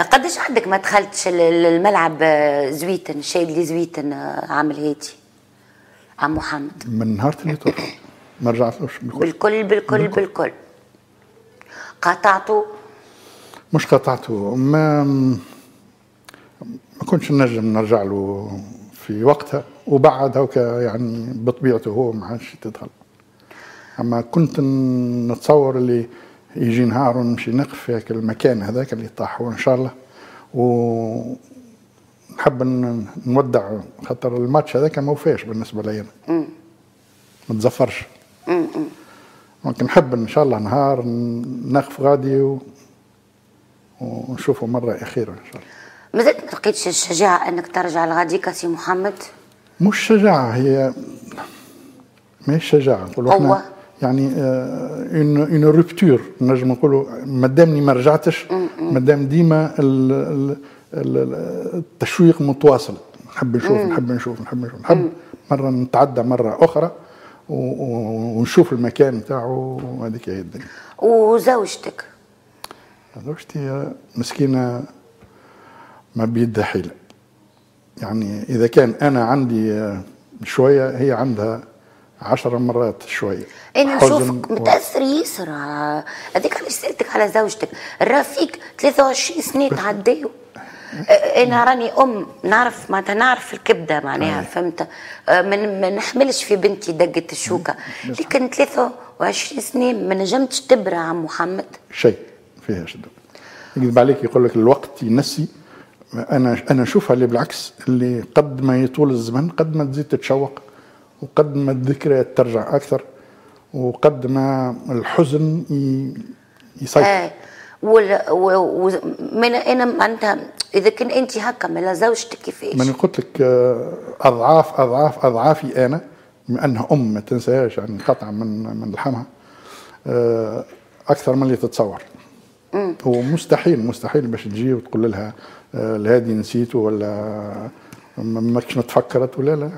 قداش عندك ما دخلتش الملعب آه، زويتن الشيء اللي زويتن آه، عامل هيتي عم محمد. من نهار اللي طلع ما رجعتلوش بالكل بالكل بالكل, بالكل. قاطعته مش قطعته. ما ما كنتش نجم نرجع له في وقتها. وبعد هوكا يعني بطبيعته هو ما عادش تدخل أما كنت نتصور اللي يجي نهار ونمشي نقف في المكان هذاك اللي طاح هو إن شاء الله. و نحب نودع خاطر الماتش هذاك ما وفاش بالنسبة لي أنا ما تزفرش. ممكن نحب إن شاء الله نهار نقف غادي و... ونشوفه مرة أخيرة إن شاء الله. مازلت ما لقيتش الشجاعة إنك ترجع لغاديك سي محمد؟ مش شجاعة هي ماهيش شجاعة. نقولوا هو يعني une une rupture نجم نقولوا مادامني ما رجعتش مادام ديما التشويق متواصل. نحب نشوف نحب نشوف نحب نشوف. نحب مرة نتعدى مرة أخرى ونشوف المكان نتاعو وهذيك هي الدنيا. وزوجتك؟ زوجتي مسكينة ما بيدها حيلة. يعني إذا كان أنا عندي شوية هي عندها عشر مرات شوية. أنا نشوفك متاثر ياسر هذيك علاش سالتك على زوجتك. رافيك 23 سنة تعديوا أنا راني أم. نعرف معناتها نعرف الكبدة معناها فهمت؟ ما نحملش في بنتي دقة الشوكة. لكن 23 سنة ما نجمتش تبرع عم محمد. شيء فيها شد يكذب عليك يقول لك الوقت ينسي. أنا أنا أشوفها اللي بالعكس اللي قد ما يطول الزمن قد ما تزيد تتشوق. وقد ما الذكريات ترجع أكثر وقد ما الحزن يسيطر. آه. ومن أنا معناتها؟ إذا كان أنت هكا من زوجتك كيفاش؟ من قلت لك آه، أضعاف أضعاف أضعافي أنا بما انها أم ما تنساهاش يعني قطعة من من لحمها. آه، أكثر من اللي تتصور. هو مستحيل مستحيل باش تجي وتقول لها الهادي آه، نسيته ولا ما ماكش ما تفكرت ولا لا.